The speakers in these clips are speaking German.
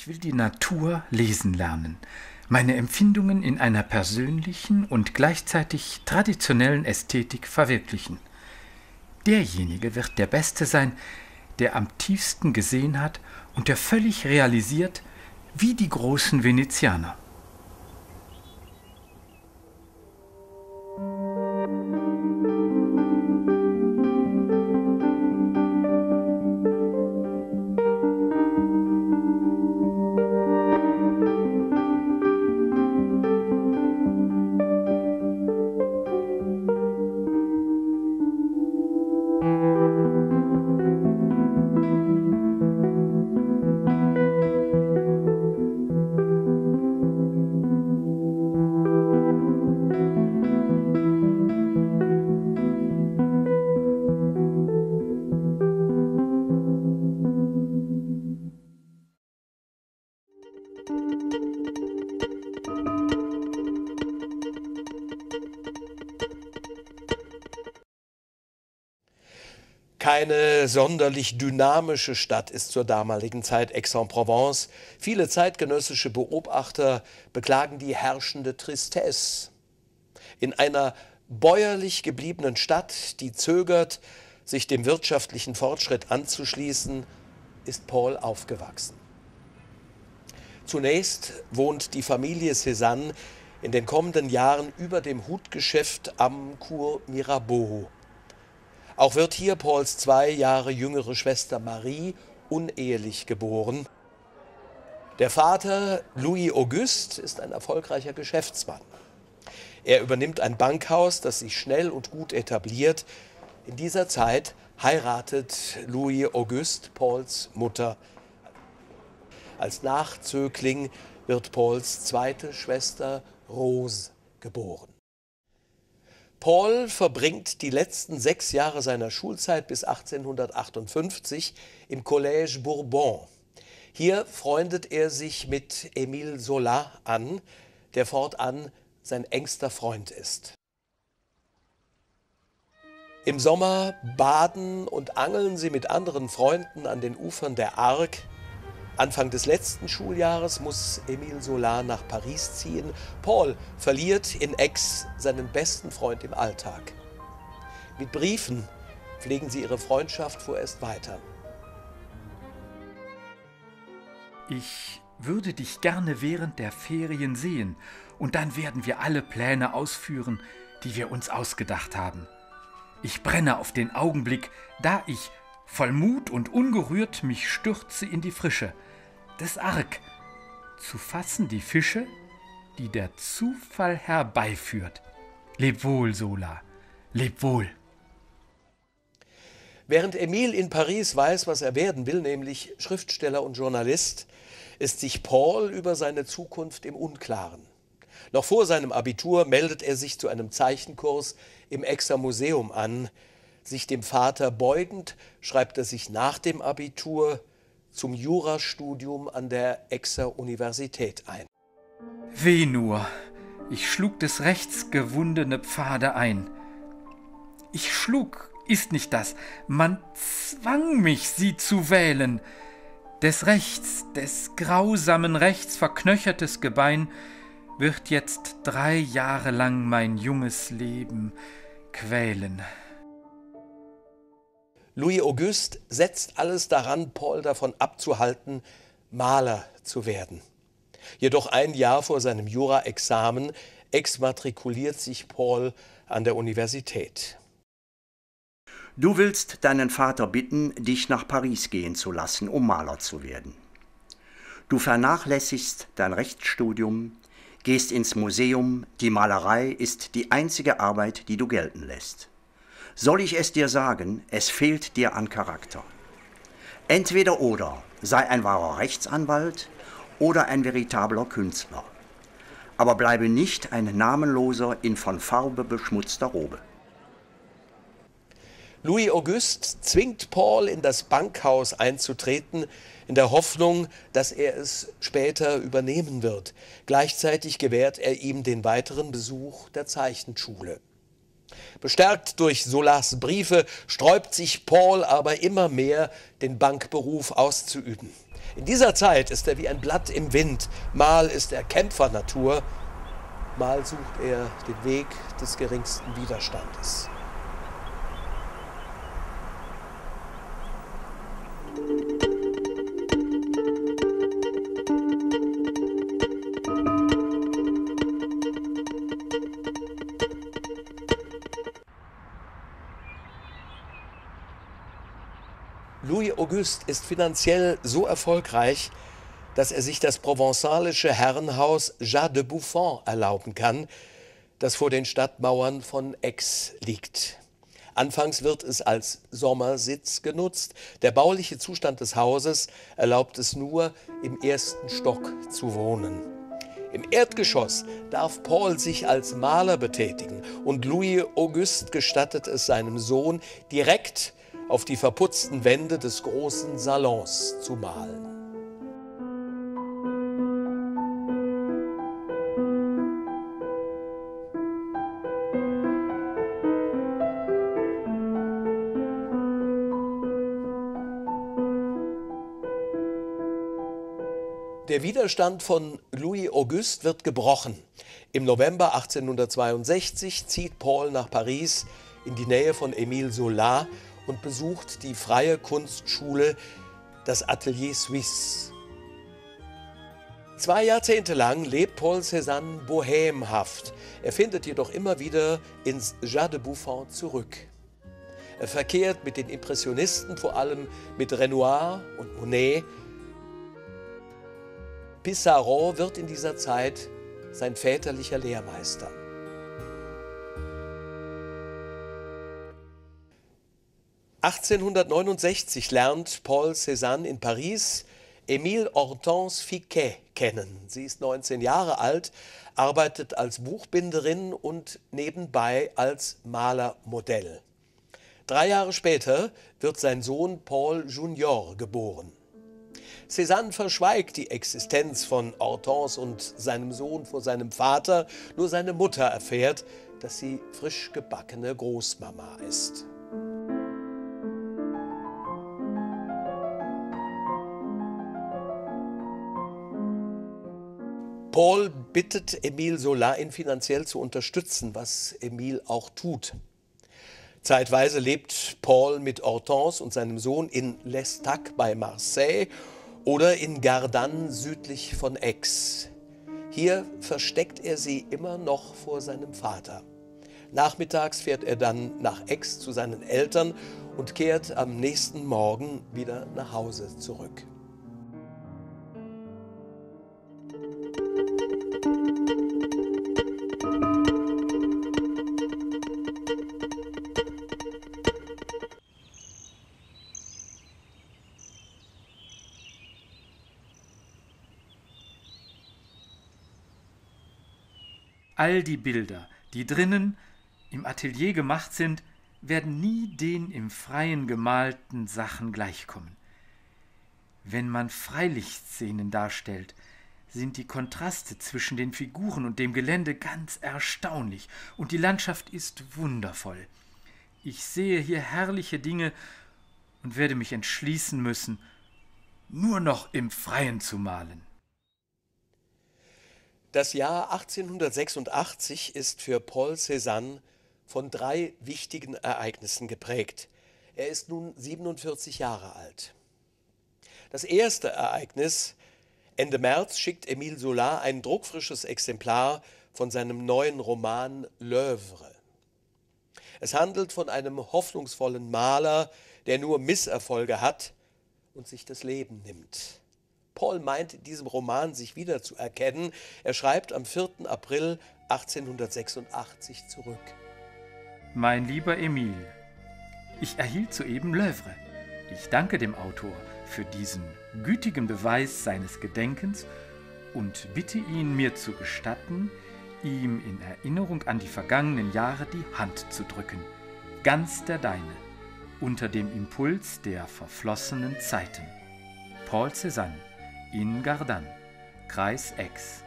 Ich will die Natur lesen lernen, meine Empfindungen in einer persönlichen und gleichzeitig traditionellen Ästhetik verwirklichen. Derjenige wird der Beste sein, der am tiefsten gesehen hat und der völlig realisiert, wie die großen Venezianer. Sonderlich dynamische Stadt ist zur damaligen Zeit Aix-en-Provence. Viele zeitgenössische Beobachter beklagen die herrschende Tristesse. In einer bäuerlich gebliebenen Stadt, die zögert, sich dem wirtschaftlichen Fortschritt anzuschließen, ist Paul aufgewachsen. Zunächst wohnt die Familie Cézanne in den kommenden Jahren über dem Hutgeschäft am Cours Mirabeau. Auch wird hier Pauls zwei Jahre jüngere Schwester Marie unehelich geboren. Der Vater Louis Auguste ist ein erfolgreicher Geschäftsmann. Er übernimmt ein Bankhaus, das sich schnell und gut etabliert. In dieser Zeit heiratet Louis Auguste Pauls Mutter. Als Nachzögling wird Pauls zweite Schwester Rose geboren. Paul verbringt die letzten sechs Jahre seiner Schulzeit bis 1858 im Collège Bourbon. Hier freundet er sich mit Émile Zola an, der fortan sein engster Freund ist. Im Sommer baden und angeln sie mit anderen Freunden an den Ufern der Arc, Anfang des letzten Schuljahres muss Emile Solar nach Paris ziehen. Paul verliert in Aix seinen besten Freund im Alltag. Mit Briefen pflegen sie ihre Freundschaft vorerst weiter. Ich würde dich gerne während der Ferien sehen, und dann werden wir alle Pläne ausführen, die wir uns ausgedacht haben. Ich brenne auf den Augenblick, da ich voll Mut und ungerührt mich stürze in die Frische, des Ark, zu fassen die Fische, die der Zufall herbeiführt. Leb wohl, Sola, leb wohl. Während Emile in Paris weiß, was er werden will, nämlich Schriftsteller und Journalist, ist sich Paul über seine Zukunft im Unklaren. Noch vor seinem Abitur meldet er sich zu einem Zeichenkurs im Exer Museum an. Sich dem Vater beugend, schreibt er sich nach dem Abitur zum Jurastudium an der Exer Universität ein. Weh nur, ich schlug des Rechts gewundene Pfade ein. Ich schlug, ist nicht das, man zwang mich, sie zu wählen. Des Rechts, des grausamen Rechts verknöchertes Gebein wird jetzt drei Jahre lang mein junges Leben quälen. Louis Auguste setzt alles daran, Paul davon abzuhalten, Maler zu werden. Jedoch ein Jahr vor seinem Jura-Examen exmatrikuliert sich Paul an der Universität. Du willst deinen Vater bitten, dich nach Paris gehen zu lassen, um Maler zu werden. Du vernachlässigst dein Rechtsstudium, gehst ins Museum, die Malerei ist die einzige Arbeit, die du gelten lässt soll ich es dir sagen, es fehlt dir an Charakter. Entweder oder, sei ein wahrer Rechtsanwalt oder ein veritabler Künstler. Aber bleibe nicht ein namenloser, in von Farbe beschmutzter Robe. Louis Auguste zwingt Paul in das Bankhaus einzutreten, in der Hoffnung, dass er es später übernehmen wird. Gleichzeitig gewährt er ihm den weiteren Besuch der Zeichenschule. Bestärkt durch Solas Briefe sträubt sich Paul aber immer mehr, den Bankberuf auszuüben. In dieser Zeit ist er wie ein Blatt im Wind. Mal ist er Kämpfernatur, mal sucht er den Weg des geringsten Widerstandes. Auguste ist finanziell so erfolgreich, dass er sich das provenzalische Herrenhaus Jas de Buffon erlauben kann, das vor den Stadtmauern von Aix liegt. Anfangs wird es als Sommersitz genutzt. Der bauliche Zustand des Hauses erlaubt es nur, im ersten Stock zu wohnen. Im Erdgeschoss darf Paul sich als Maler betätigen und Louis Auguste gestattet es seinem Sohn, direkt auf die verputzten Wände des großen Salons zu malen. Der Widerstand von Louis Auguste wird gebrochen. Im November 1862 zieht Paul nach Paris in die Nähe von Émile Zola und besucht die freie Kunstschule, das Atelier Suisse. Zwei Jahrzehnte lang lebt Paul Cézanne bohemhaft. Er findet jedoch immer wieder ins Jas de Buffon zurück. Er verkehrt mit den Impressionisten, vor allem mit Renoir und Monet. Pissarro wird in dieser Zeit sein väterlicher Lehrmeister. 1869 lernt Paul Cézanne in Paris Émile Hortense Fiquet kennen. Sie ist 19 Jahre alt, arbeitet als Buchbinderin und nebenbei als Malermodell. Drei Jahre später wird sein Sohn Paul Junior geboren. Cézanne verschweigt die Existenz von Hortense und seinem Sohn vor seinem Vater, nur seine Mutter erfährt, dass sie frisch gebackene Großmama ist. Paul bittet Emile Sola, ihn finanziell zu unterstützen, was Emile auch tut. Zeitweise lebt Paul mit Hortense und seinem Sohn in L'Estac bei Marseille oder in Gardanne südlich von Aix. Hier versteckt er sie immer noch vor seinem Vater. Nachmittags fährt er dann nach Aix zu seinen Eltern und kehrt am nächsten Morgen wieder nach Hause zurück. All die Bilder, die drinnen im Atelier gemacht sind, werden nie den im Freien gemalten Sachen gleichkommen. Wenn man Freilichtszenen darstellt, sind die Kontraste zwischen den Figuren und dem Gelände ganz erstaunlich, und die Landschaft ist wundervoll. Ich sehe hier herrliche Dinge und werde mich entschließen müssen, nur noch im Freien zu malen. Das Jahr 1886 ist für Paul Cézanne von drei wichtigen Ereignissen geprägt. Er ist nun 47 Jahre alt. Das erste Ereignis, Ende März schickt Émile Zola ein druckfrisches Exemplar von seinem neuen Roman L'œuvre. Es handelt von einem hoffnungsvollen Maler, der nur Misserfolge hat und sich das Leben nimmt. Paul meint in diesem Roman sich wiederzuerkennen. Er schreibt am 4. April 1886 zurück. Mein lieber Emil, ich erhielt soeben L'Oeuvre. Ich danke dem Autor für diesen gütigen Beweis seines Gedenkens und bitte ihn, mir zu gestatten, ihm in Erinnerung an die vergangenen Jahre die Hand zu drücken, ganz der deine, unter dem Impuls der verflossenen Zeiten. Paul Cézanne in Gardan, Kreis Aix.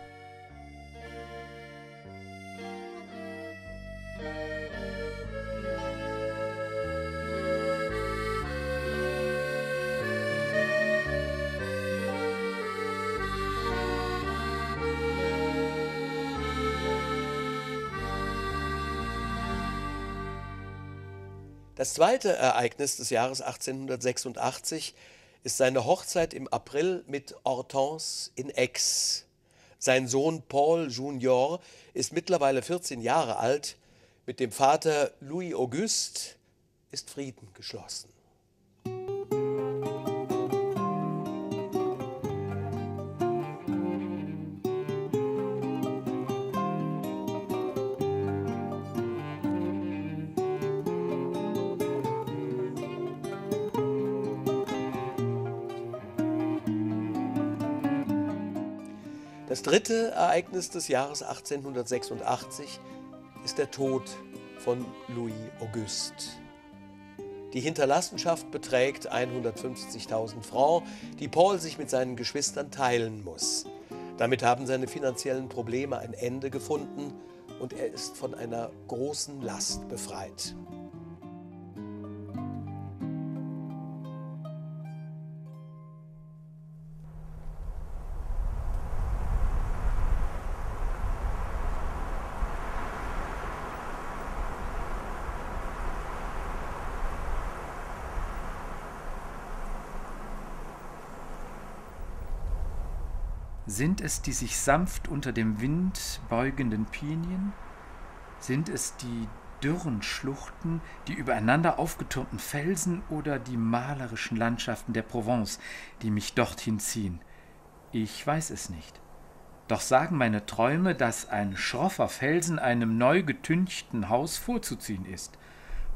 Das zweite Ereignis des Jahres 1886 ist seine Hochzeit im April mit Hortense in Aix. Sein Sohn Paul Junior ist mittlerweile 14 Jahre alt. Mit dem Vater Louis Auguste ist Frieden geschlossen. Das dritte Ereignis des Jahres 1886 ist der Tod von Louis Auguste. Die Hinterlassenschaft beträgt 150.000 Francs, die Paul sich mit seinen Geschwistern teilen muss. Damit haben seine finanziellen Probleme ein Ende gefunden und er ist von einer großen Last befreit. Sind es die sich sanft unter dem Wind beugenden Pinien? Sind es die dürren Schluchten, die übereinander aufgetürmten Felsen oder die malerischen Landschaften der Provence, die mich dorthin ziehen? Ich weiß es nicht. Doch sagen meine Träume, dass ein schroffer Felsen einem neu getünchten Haus vorzuziehen ist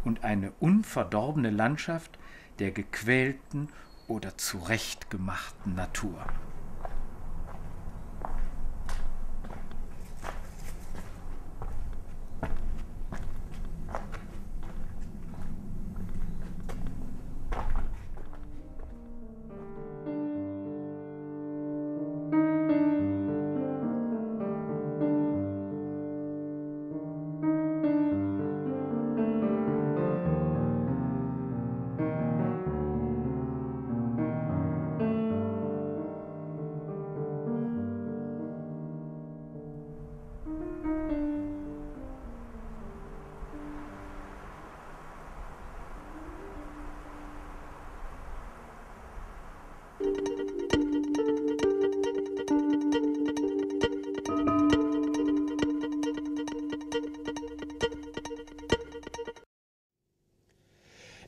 und eine unverdorbene Landschaft der gequälten oder zurechtgemachten Natur.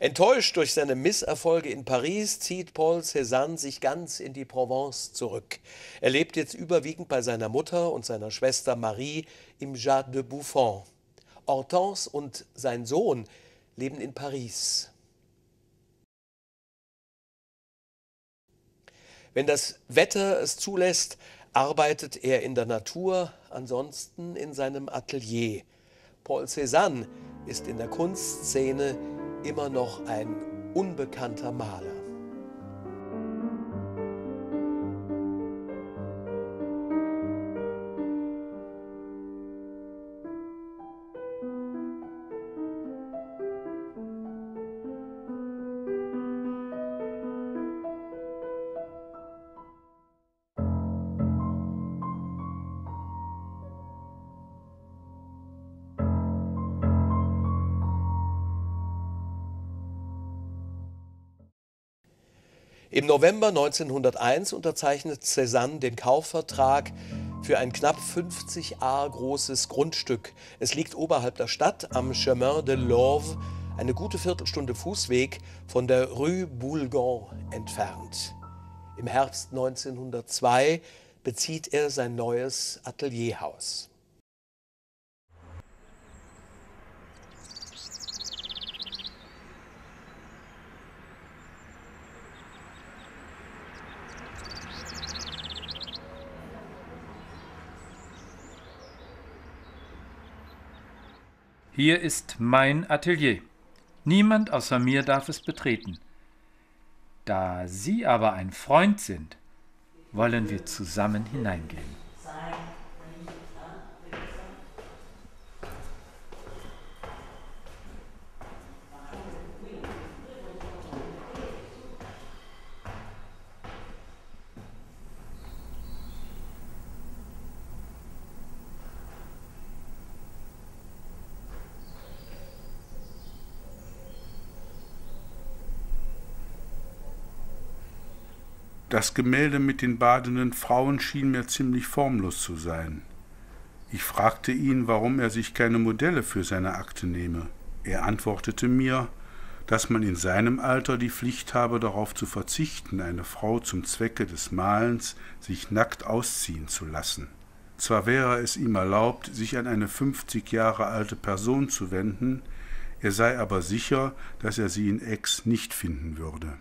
Enttäuscht durch seine Misserfolge in Paris zieht Paul Cézanne sich ganz in die Provence zurück. Er lebt jetzt überwiegend bei seiner Mutter und seiner Schwester Marie im Jardin de Buffon. Hortense und sein Sohn leben in Paris. Wenn das Wetter es zulässt, arbeitet er in der Natur, ansonsten in seinem Atelier. Paul Cézanne ist in der Kunstszene immer noch ein unbekannter Maler. Im November 1901 unterzeichnet Cézanne den Kaufvertrag für ein knapp 50 A großes Grundstück. Es liegt oberhalb der Stadt am Chemin de l'Orve, eine gute Viertelstunde Fußweg von der Rue Boulgon entfernt. Im Herbst 1902 bezieht er sein neues Atelierhaus. Hier ist mein Atelier. Niemand außer mir darf es betreten. Da Sie aber ein Freund sind, wollen wir zusammen hineingehen. Das Gemälde mit den badenden Frauen schien mir ziemlich formlos zu sein. Ich fragte ihn, warum er sich keine Modelle für seine Akte nehme. Er antwortete mir, dass man in seinem Alter die Pflicht habe, darauf zu verzichten, eine Frau zum Zwecke des Malens sich nackt ausziehen zu lassen. Zwar wäre es ihm erlaubt, sich an eine fünfzig Jahre alte Person zu wenden, er sei aber sicher, dass er sie in Aix nicht finden würde.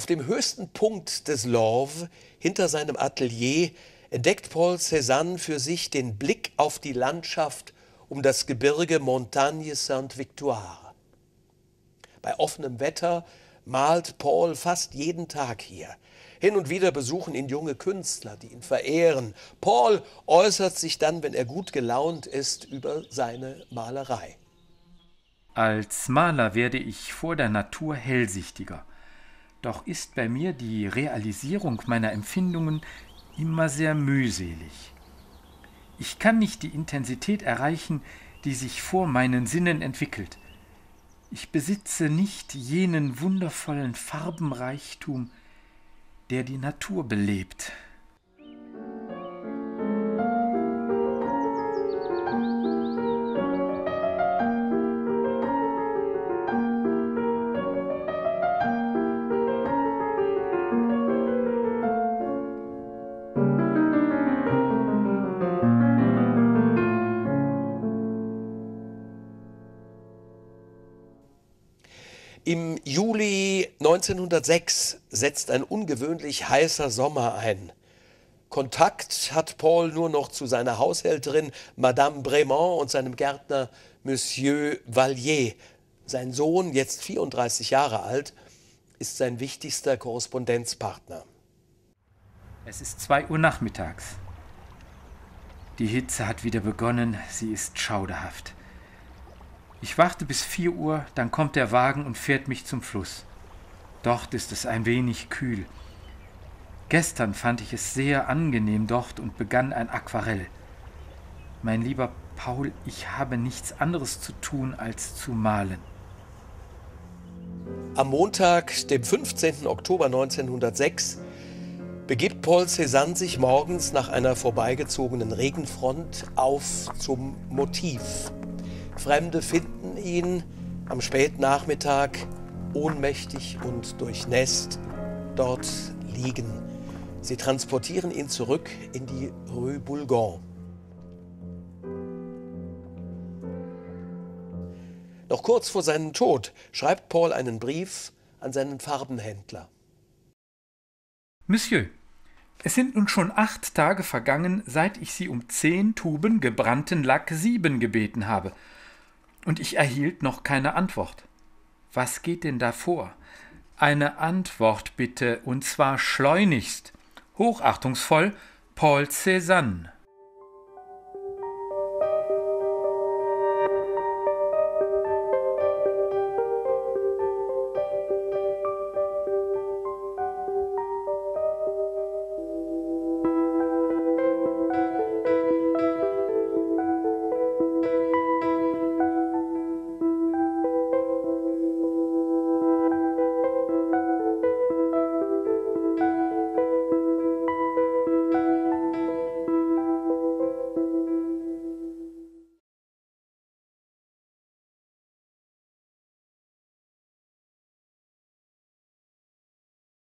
Auf dem höchsten Punkt des Louvre, hinter seinem Atelier, entdeckt Paul Cézanne für sich den Blick auf die Landschaft um das Gebirge Montagne Sainte-Victoire. Bei offenem Wetter malt Paul fast jeden Tag hier. Hin und wieder besuchen ihn junge Künstler, die ihn verehren. Paul äußert sich dann, wenn er gut gelaunt ist, über seine Malerei. Als Maler werde ich vor der Natur hellsichtiger. Doch ist bei mir die Realisierung meiner Empfindungen immer sehr mühselig. Ich kann nicht die Intensität erreichen, die sich vor meinen Sinnen entwickelt. Ich besitze nicht jenen wundervollen Farbenreichtum, der die Natur belebt. Im Juli 1906 setzt ein ungewöhnlich heißer Sommer ein. Kontakt hat Paul nur noch zu seiner Haushälterin Madame Bremont und seinem Gärtner Monsieur Vallier. Sein Sohn, jetzt 34 Jahre alt, ist sein wichtigster Korrespondenzpartner. Es ist zwei Uhr nachmittags. Die Hitze hat wieder begonnen, sie ist schauderhaft. Ich warte bis vier Uhr, dann kommt der Wagen und fährt mich zum Fluss. Dort ist es ein wenig kühl. Gestern fand ich es sehr angenehm dort und begann ein Aquarell. Mein lieber Paul, ich habe nichts anderes zu tun, als zu malen. Am Montag, dem 15. Oktober 1906, begibt Paul Cézanne sich morgens nach einer vorbeigezogenen Regenfront auf zum Motiv. Fremde finden ihn am Spätnachmittag ohnmächtig und durchnässt dort liegen. Sie transportieren ihn zurück in die Rue Boulgon. Noch kurz vor seinem Tod schreibt Paul einen Brief an seinen Farbenhändler. Monsieur, es sind nun schon acht Tage vergangen, seit ich Sie um zehn Tuben gebrannten Lack sieben gebeten habe und ich erhielt noch keine Antwort. Was geht denn da vor? Eine Antwort bitte, und zwar schleunigst. Hochachtungsvoll, Paul Cézanne.